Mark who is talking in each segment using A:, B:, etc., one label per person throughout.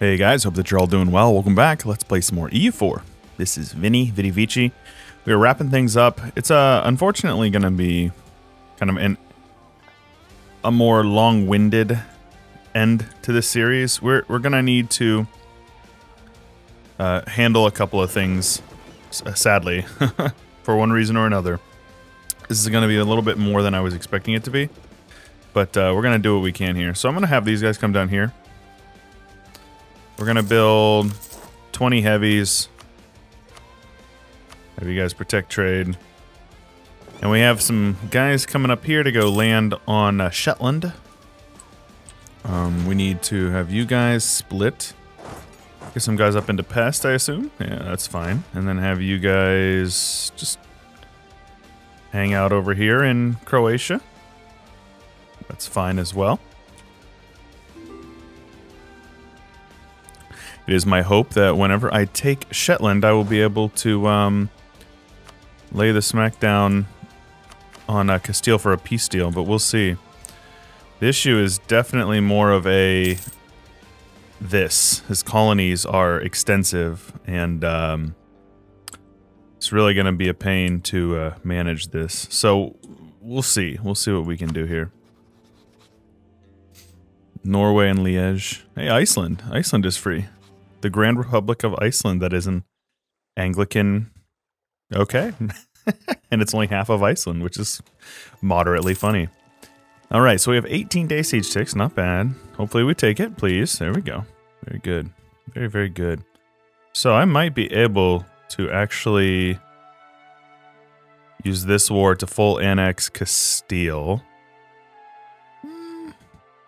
A: Hey guys, hope that you're all doing well. Welcome back. Let's play some more EU4. This is Veni, Vidi Vici. We're wrapping things up. It's uh, unfortunately going to be kind of an, a more long-winded end to this series. We're, we're going to need to uh, handle a couple of things, uh, sadly, for one reason or another. This is going to be a little bit more than I was expecting it to be. But uh, we're going to do what we can here. So I'm going to have these guys come down here. We're going to build 20 heavies. Have you guys protect trade. And we have some guys coming up here to go land on uh, Shetland. Um, we need to have you guys split. Get some guys up into Pest, I assume. Yeah, that's fine. And then have you guys just hang out over here in Croatia. That's fine as well. It is my hope that whenever I take Shetland, I will be able to um, lay the smackdown on uh, Castile for a peace deal, but we'll see. The issue is definitely more of a this. His colonies are extensive, and um, it's really going to be a pain to uh, manage this. So we'll see. We'll see what we can do here. Norway and Liège. Hey, Iceland. Iceland is free the Grand Republic of Iceland that is an Anglican. Okay. and it's only half of Iceland, which is moderately funny. All right, so we have 18 day siege ticks. Not bad. Hopefully we take it, please. There we go. Very good. Very, very good. So I might be able to actually use this war to full annex Castile. Hmm,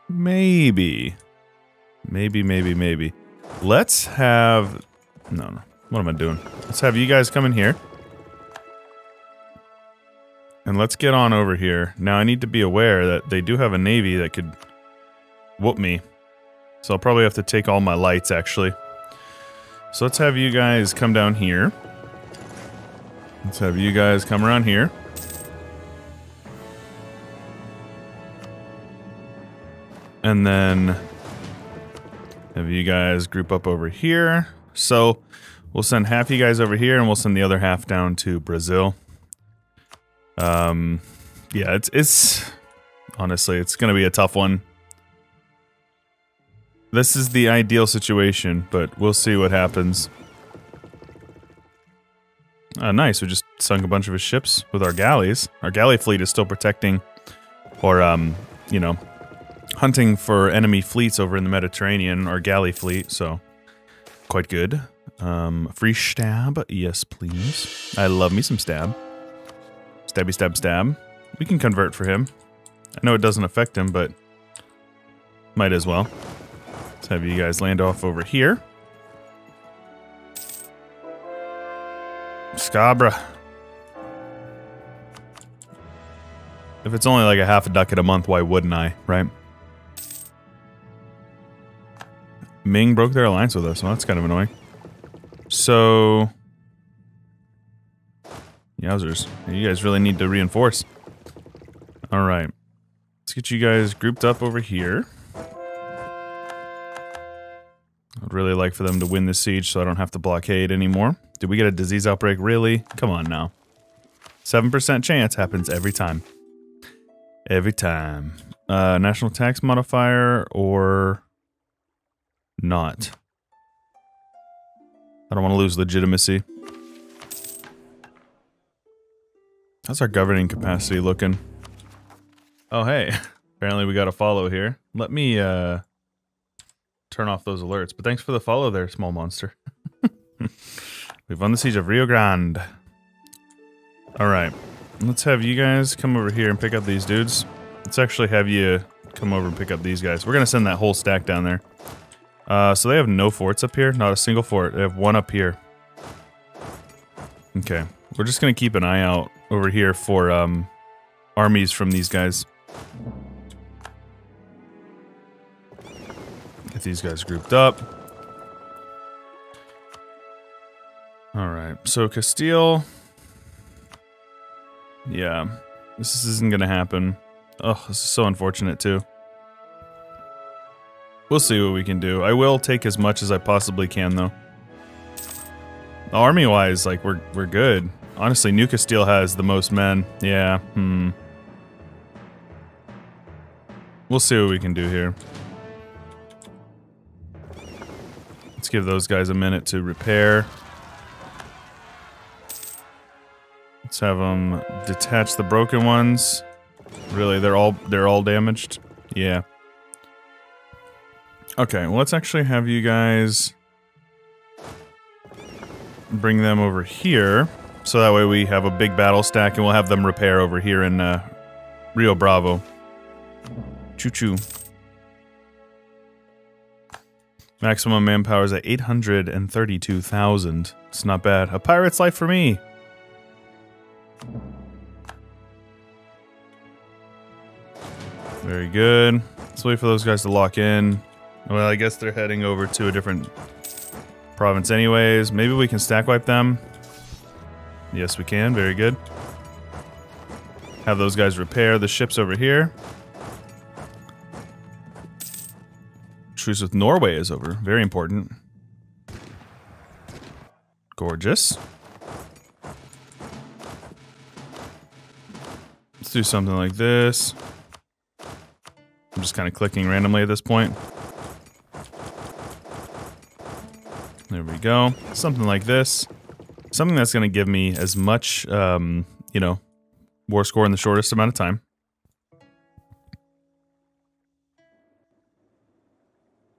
A: maybe. Maybe, maybe, maybe. Let's have... No, no. What am I doing? Let's have you guys come in here. And let's get on over here. Now, I need to be aware that they do have a navy that could whoop me. So I'll probably have to take all my lights, actually. So let's have you guys come down here. Let's have you guys come around here. And then have you guys group up over here. So we'll send half you guys over here and we'll send the other half down to Brazil. Um, yeah, it's, it's honestly, it's going to be a tough one. This is the ideal situation, but we'll see what happens. Uh, nice, we just sunk a bunch of his ships with our galleys. Our galley fleet is still protecting, or, um, you know, hunting for enemy fleets over in the Mediterranean, our galley fleet, so quite good. Um, free stab, yes please. I love me some stab. Stabby stab stab. We can convert for him. I know it doesn't affect him, but might as well. Let's have you guys land off over here. Scabra. If it's only like a half a ducat a month, why wouldn't I, right? Ming broke their alliance with us, so that's kind of annoying. So... Yowzers. You guys really need to reinforce. Alright. Let's get you guys grouped up over here. I'd really like for them to win this siege so I don't have to blockade anymore. Did we get a disease outbreak? Really? Come on now. 7% chance happens every time. Every time. Uh, national tax modifier or not. I don't want to lose legitimacy. How's our governing capacity looking? Oh, hey. Apparently we got a follow here. Let me uh, turn off those alerts. But thanks for the follow there, small monster. We've won the siege of Rio Grande. All right. Let's have you guys come over here and pick up these dudes. Let's actually have you come over and pick up these guys. We're going to send that whole stack down there. Uh, so they have no forts up here? Not a single fort. They have one up here. Okay. We're just going to keep an eye out over here for um, armies from these guys. Get these guys grouped up. Alright, so Castile... Yeah, this isn't going to happen. Oh, this is so unfortunate too. We'll see what we can do. I will take as much as I possibly can, though. Army-wise, like, we're, we're good. Honestly, New Castile has the most men. Yeah, hmm. We'll see what we can do here. Let's give those guys a minute to repair. Let's have them detach the broken ones. Really, they're all they're all damaged. Yeah. Okay, well, let's actually have you guys bring them over here, so that way we have a big battle stack, and we'll have them repair over here in uh, Rio Bravo. Choo choo. Maximum manpower is at 832,000. It's not bad. A pirate's life for me. Very good. Let's wait for those guys to lock in. Well, I guess they're heading over to a different province anyways. Maybe we can stack wipe them. Yes, we can. Very good. Have those guys repair the ships over here. Truce with Norway is over. Very important. Gorgeous. Let's do something like this. I'm just kind of clicking randomly at this point. There we go. Something like this. Something that's going to give me as much, um, you know, war score in the shortest amount of time.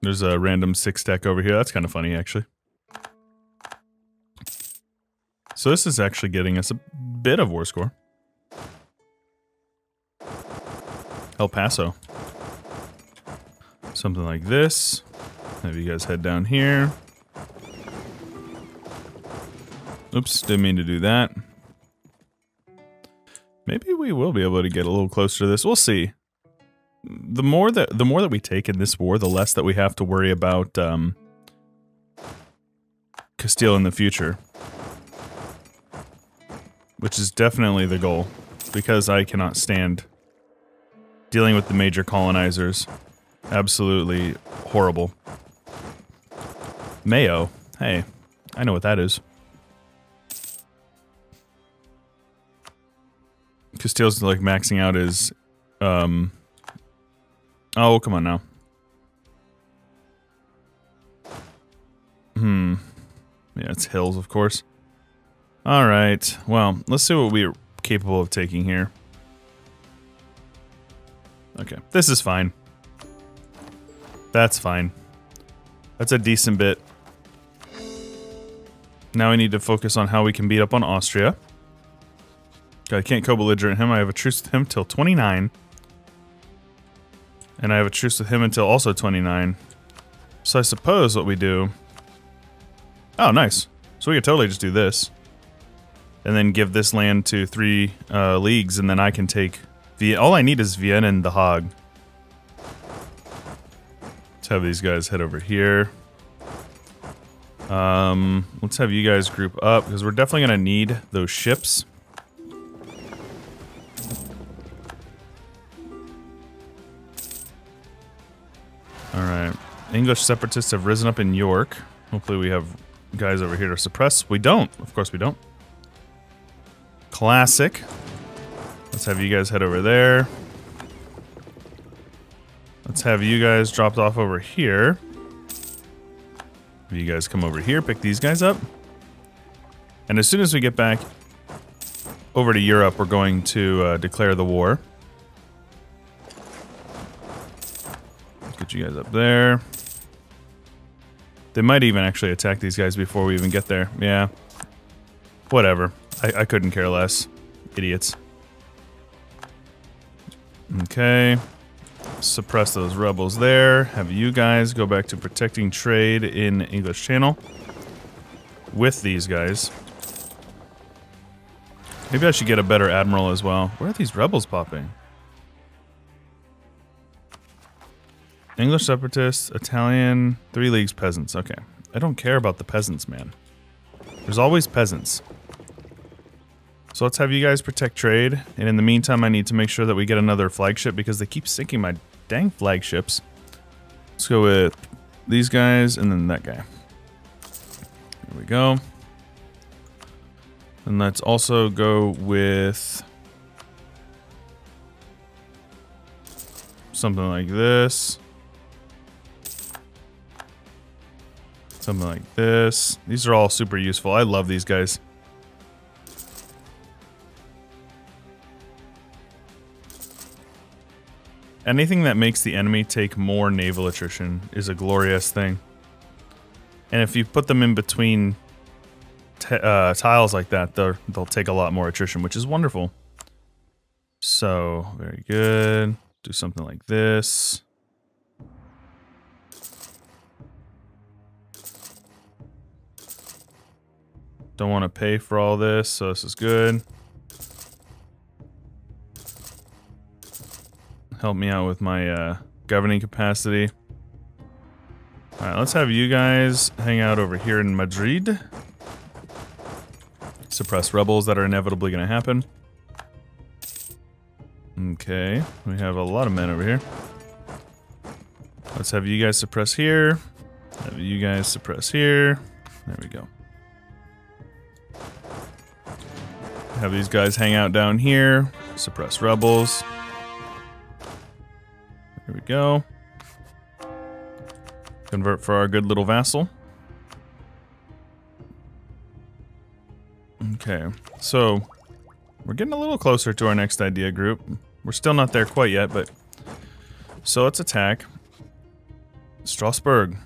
A: There's a random six deck over here. That's kind of funny, actually. So this is actually getting us a bit of war score. El Paso. Something like this. Have you guys head down here. Oops, didn't mean to do that. Maybe we will be able to get a little closer to this. We'll see the more that the more that we take in this war, the less that we have to worry about um, Castile in the future, which is definitely the goal, because I cannot stand dealing with the major colonizers. Absolutely horrible. Mayo, hey, I know what that is. Castile's like maxing out his um, Oh, come on now. Hmm. Yeah, it's hills, of course. Alright, well, let's see what we're capable of taking here. Okay, this is fine. That's fine. That's a decent bit. Now we need to focus on how we can beat up on Austria. I can't co-belligerent him. I have a truce with him till 29. And I have a truce with him until also 29. So I suppose what we do... Oh, nice. So we could totally just do this. And then give this land to three uh, leagues, and then I can take... the. All I need is Vienna and The Hague. Let's have these guys head over here. Um, let's have you guys group up, because we're definitely going to need those ships. English separatists have risen up in York. Hopefully we have guys over here to suppress. We don't. Of course we don't. Classic. Let's have you guys head over there. Let's have you guys dropped off over here. You guys come over here, pick these guys up. And as soon as we get back over to Europe, we're going to uh, declare the war. Get you guys up there. They might even actually attack these guys before we even get there. Yeah. Whatever. I, I couldn't care less. Idiots. Okay. Suppress those rebels there. Have you guys go back to protecting trade in English Channel. With these guys. Maybe I should get a better admiral as well. Where are these rebels popping? English separatists, Italian, three leagues peasants. Okay. I don't care about the peasants, man. There's always peasants. So let's have you guys protect trade. And in the meantime, I need to make sure that we get another flagship because they keep sinking my dang flagships. Let's go with these guys and then that guy. There we go. And let's also go with something like this. Something like this. These are all super useful. I love these guys. Anything that makes the enemy take more naval attrition is a glorious thing. And if you put them in between uh, tiles like that, they'll, they'll take a lot more attrition, which is wonderful. So, very good. Do something like this. Don't want to pay for all this, so this is good. help me out with my uh, governing capacity. Alright, let's have you guys hang out over here in Madrid. Suppress rebels that are inevitably going to happen. Okay, we have a lot of men over here. Let's have you guys suppress here. Have you guys suppress here. There we go. Have these guys hang out down here. Suppress rebels. Here we go. Convert for our good little vassal. Okay, so we're getting a little closer to our next idea group. We're still not there quite yet, but... So let's attack. Strasbourg.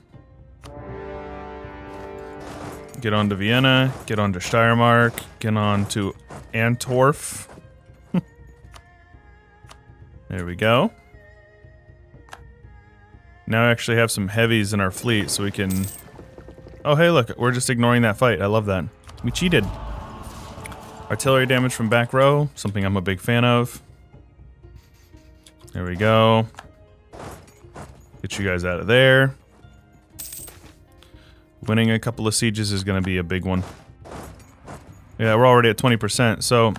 A: Get on to Vienna, get on to Steiermark, get on to Antwerp. there we go. Now I actually have some heavies in our fleet, so we can... Oh, hey, look, we're just ignoring that fight. I love that. We cheated. Artillery damage from back row, something I'm a big fan of. There we go. Get you guys out of there. Winning a couple of sieges is going to be a big one. Yeah, we're already at 20%, so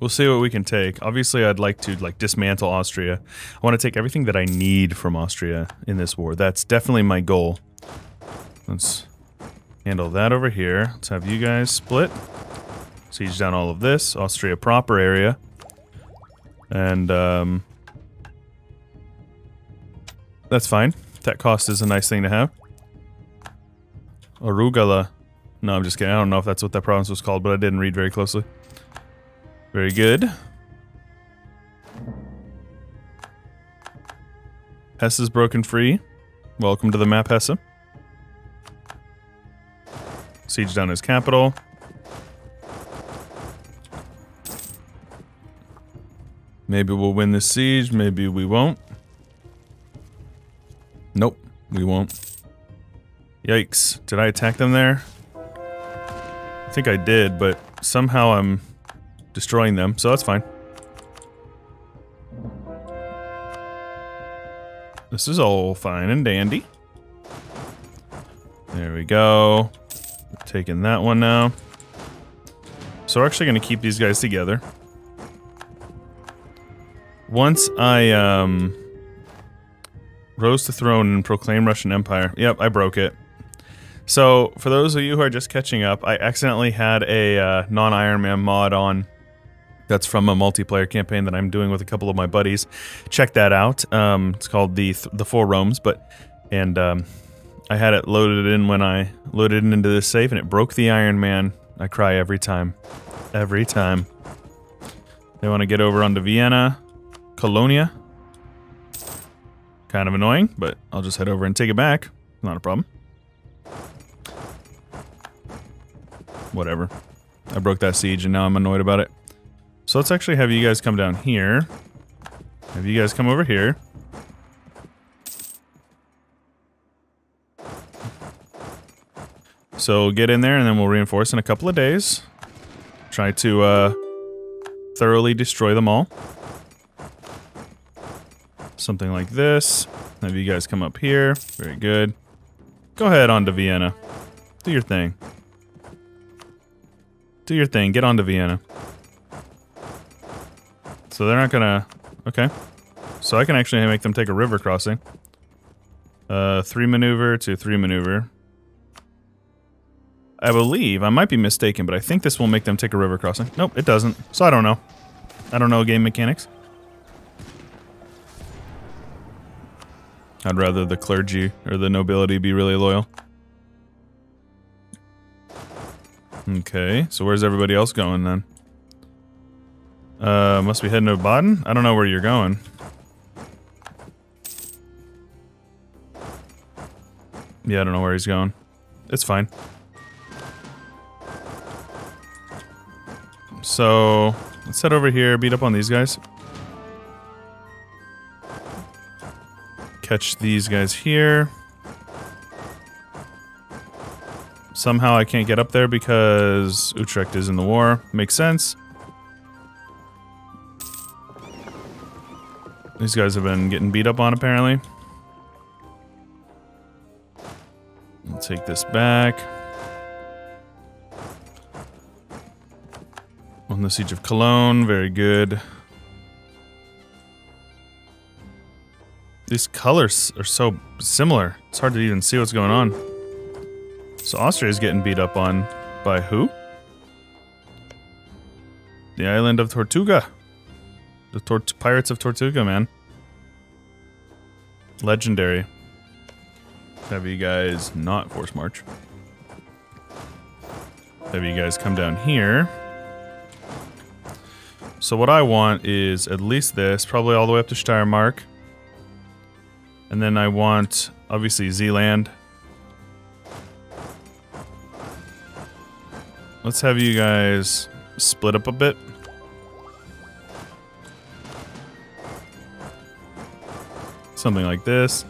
A: We'll see what we can take. Obviously, I'd like to like dismantle Austria. I want to take everything that I need from Austria in this war. That's definitely my goal. Let's handle that over here. Let's have you guys split. Siege down all of this. Austria proper area. And, um... That's fine. That cost is a nice thing to have. Arugala. No, I'm just kidding. I don't know if that's what that province was called, but I didn't read very closely. Very good. Hesse is broken free. Welcome to the map, Hesse. Siege down his capital. Maybe we'll win this siege, maybe we won't. Nope, we won't. Yikes. Did I attack them there? I think I did, but somehow I'm destroying them, so that's fine. This is all fine and dandy. There we go. taking that one now. So we're actually going to keep these guys together. Once I um, rose to throne and proclaim Russian Empire. Yep, I broke it. So for those of you who are just catching up, I accidentally had a uh, non-Iron Man mod on that's from a multiplayer campaign that I'm doing with a couple of my buddies. Check that out. Um, it's called the th the Four Roams, but and um, I had it loaded in when I loaded it into this save, and it broke the Iron Man. I cry every time, every time. They want to get over onto Vienna, Colonia. Kind of annoying, but I'll just head over and take it back. Not a problem. Whatever. I broke that siege and now I'm annoyed about it. So let's actually have you guys come down here. Have you guys come over here. So get in there and then we'll reinforce in a couple of days. Try to uh, thoroughly destroy them all. Something like this. Have you guys come up here. Very good. Go ahead on to Vienna. Do your thing. Do your thing. Get on to Vienna. So they're not gonna... Okay. So I can actually make them take a river crossing. Uh, three maneuver to three maneuver. I believe, I might be mistaken, but I think this will make them take a river crossing. Nope, it doesn't. So I don't know. I don't know game mechanics. I'd rather the clergy or the nobility be really loyal. Okay, so where's everybody else going then? Uh, must be heading to Baden? I don't know where you're going. Yeah, I don't know where he's going. It's fine. So, let's head over here, beat up on these guys. Catch these guys here. Somehow I can't get up there because Utrecht is in the war. Makes sense. These guys have been getting beat up on apparently. I'll take this back. On the Siege of Cologne, very good. These colors are so similar. It's hard to even see what's going on. So Austria's getting beat up on by who? The island of Tortuga. The Pirates of Tortuga, man. Legendary. Have you guys not force march. Have you guys come down here. So what I want is at least this, probably all the way up to Steiermark. And then I want, obviously, Zeeland. Let's have you guys split up a bit. Something like this.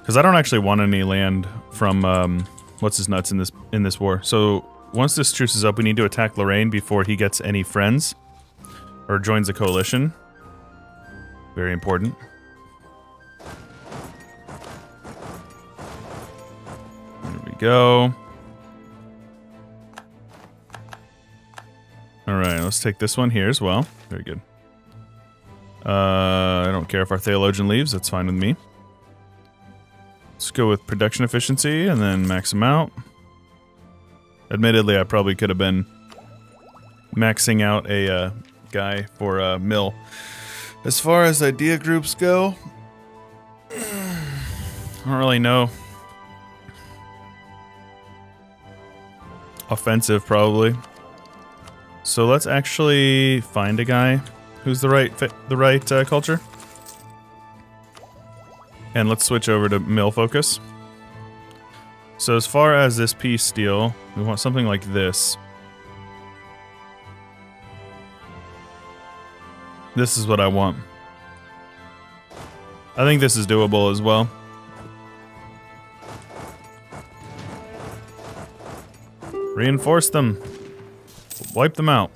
A: Because I don't actually want any land from, um, what's his nuts in this in this war. So once this truce is up, we need to attack Lorraine before he gets any friends. Or joins a coalition. Very important. There we go. Let's take this one here as well. Very good. Uh, I don't care if our theologian leaves, that's fine with me. Let's go with production efficiency and then max them out. Admittedly, I probably could have been maxing out a uh, guy for a mill. As far as idea groups go, I don't really know. Offensive, probably. So let's actually find a guy who's the right the right uh, culture. And let's switch over to mill focus. So as far as this peace deal, we want something like this. This is what I want. I think this is doable as well. Reinforce them. Wipe them out.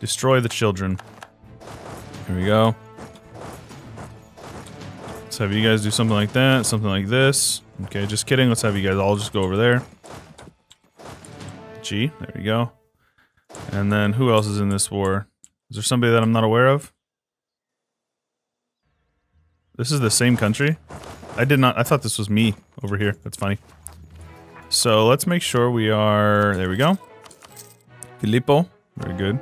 A: Destroy the children. Here we go. Let's have you guys do something like that, something like this. Okay, just kidding. Let's have you guys all just go over there. G, there we go. And then who else is in this war? Is there somebody that I'm not aware of? This is the same country? I did not, I thought this was me over here. That's funny. So let's make sure we are, there we go. Filippo, very good.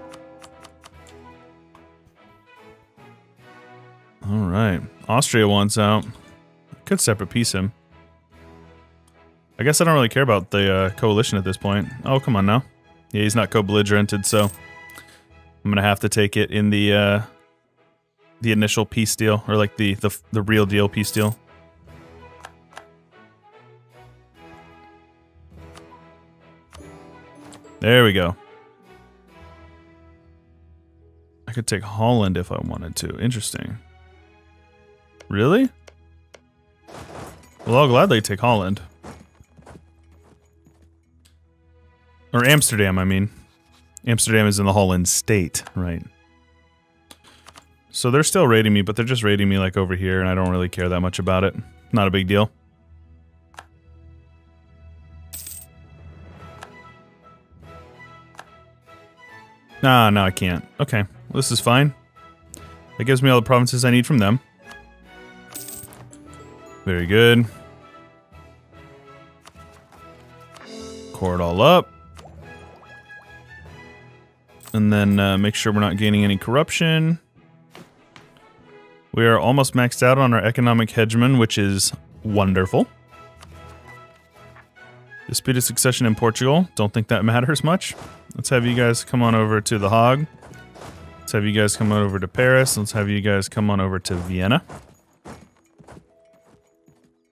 A: Alright, Austria wants out. Could separate peace him. I guess I don't really care about the uh, coalition at this point. Oh, come on now. Yeah, he's not co-belligerented, so... I'm gonna have to take it in the uh, the initial peace deal, or like the the the real deal peace deal. There we go. I could take Holland if I wanted to. Interesting. Really? Well, I'll gladly take Holland. Or Amsterdam, I mean. Amsterdam is in the Holland state, right? So they're still rating me, but they're just rating me like over here, and I don't really care that much about it. Not a big deal. Nah, no, I can't. Okay, well, this is fine. That gives me all the provinces I need from them. Very good. Core it all up. And then uh, make sure we're not gaining any corruption. We are almost maxed out on our economic hegemon, which is wonderful. Disputed succession in Portugal. Don't think that matters much. Let's have you guys come on over to The Hague. Let's have you guys come on over to Paris. Let's have you guys come on over to Vienna.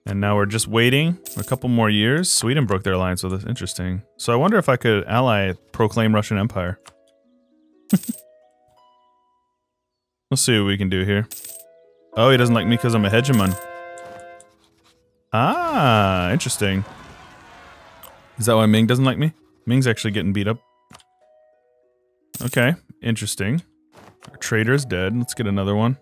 A: And now we're just waiting a couple more years. Sweden broke their alliance with us. Interesting. So I wonder if I could ally proclaim Russian Empire. Let's see what we can do here. Oh, he doesn't like me because I'm a hegemon. Ah, interesting. Is that why Ming doesn't like me? Ming's actually getting beat up. Okay, interesting. Our trader's dead. Let's get another one.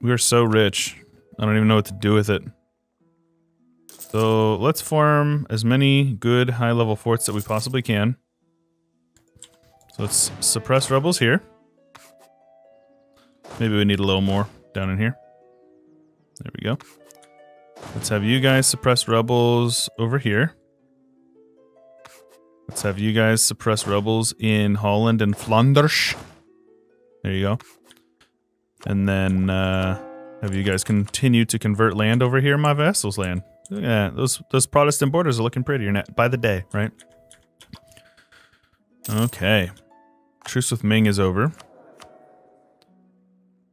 A: We are so rich. I don't even know what to do with it. So let's form as many good high-level forts that we possibly can. So let's suppress rebels here. Maybe we need a little more down in here. There we go. Let's have you guys suppress rebels over here. Let's have you guys suppress rebels in Holland and Flanders. There you go. And then uh, have you guys continue to convert land over here, my vassals' land. Yeah, those those Protestant borders are looking prettier by the day, right? Okay. Truce with Ming is over.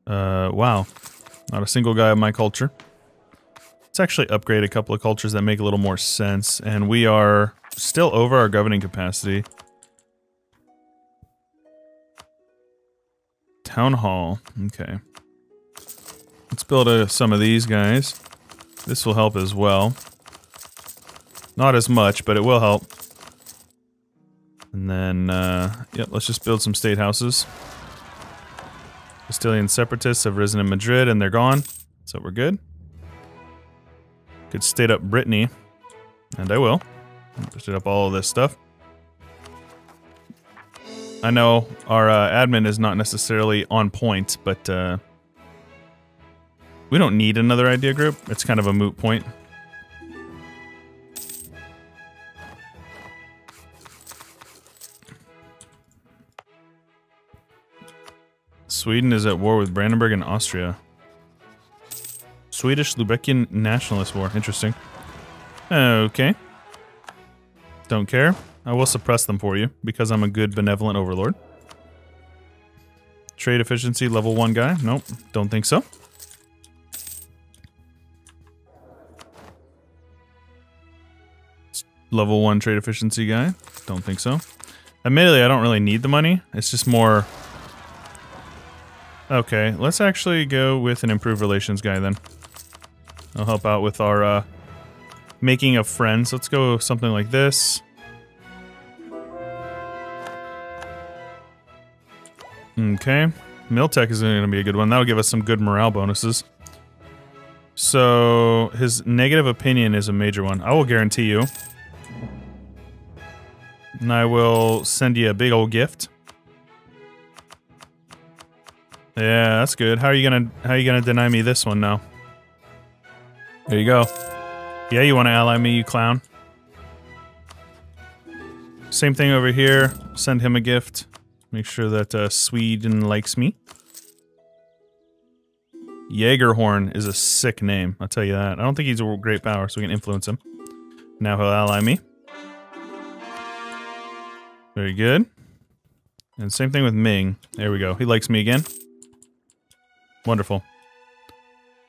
A: Uh, wow. Not a single guy of my culture. Let's actually upgrade a couple of cultures that make a little more sense. And we are still over our governing capacity. Town Hall. Okay. Let's build some of these guys. This will help as well. Not as much, but it will help. And then, uh, let's just build some state houses. Castilian separatists have risen in Madrid and they're gone. So we're good. Could state up Brittany. And I will. State up all of this stuff. I know our uh, admin is not necessarily on point, but uh, we don't need another idea group. It's kind of a moot point. Sweden is at war with Brandenburg and Austria. Swedish Lubeckian Nationalist War. Interesting. Okay. Don't care. I will suppress them for you because I'm a good benevolent overlord. Trade efficiency, level 1 guy. Nope, don't think so. Level 1 trade efficiency guy. Don't think so. Admittedly, I don't really need the money. It's just more... Okay, let's actually go with an improved relations guy then. I'll help out with our uh, making of friends. Let's go something like this. Okay. Miltech is going to be a good one. That'll give us some good morale bonuses. So, his negative opinion is a major one. I will guarantee you. And I will send you a big old gift. Yeah, that's good. How are you gonna how are you gonna deny me this one now? There you go. Yeah, you want to ally me, you clown. Same thing over here. Send him a gift. Make sure that uh, Sweden likes me. Jaegerhorn is a sick name, I'll tell you that. I don't think he's a great power, so we can influence him. Now he'll ally me. Very good. And same thing with Ming. There we go. He likes me again. Wonderful.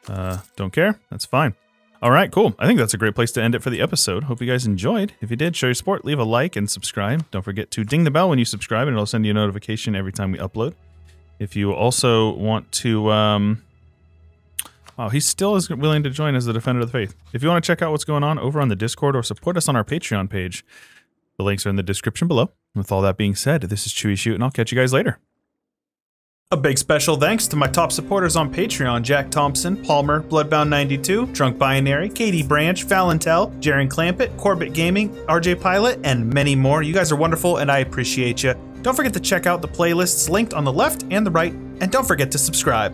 A: Uh, don't care. That's fine. All right, cool. I think that's a great place to end it for the episode. Hope you guys enjoyed. If you did, show your support, leave a like and subscribe. Don't forget to ding the bell when you subscribe, and it'll send you a notification every time we upload. If you also want to, um, oh, he still is willing to join as the defender of the faith. If you want to check out what's going on over on the Discord or support us on our Patreon page, the links are in the description below. With all that being said, this is Chewyshoot, and I'll catch you guys later. A big special thanks to my top supporters on Patreon Jack Thompson, Palmer, Bloodbound92, Drunk Binary, Katie Branch, Valentel, Jaren Clampett, Corbett Gaming, RJ Pilot, and many more. You guys are wonderful and I appreciate you. Don't forget to check out the playlists linked on the left and the right, and don't forget to subscribe.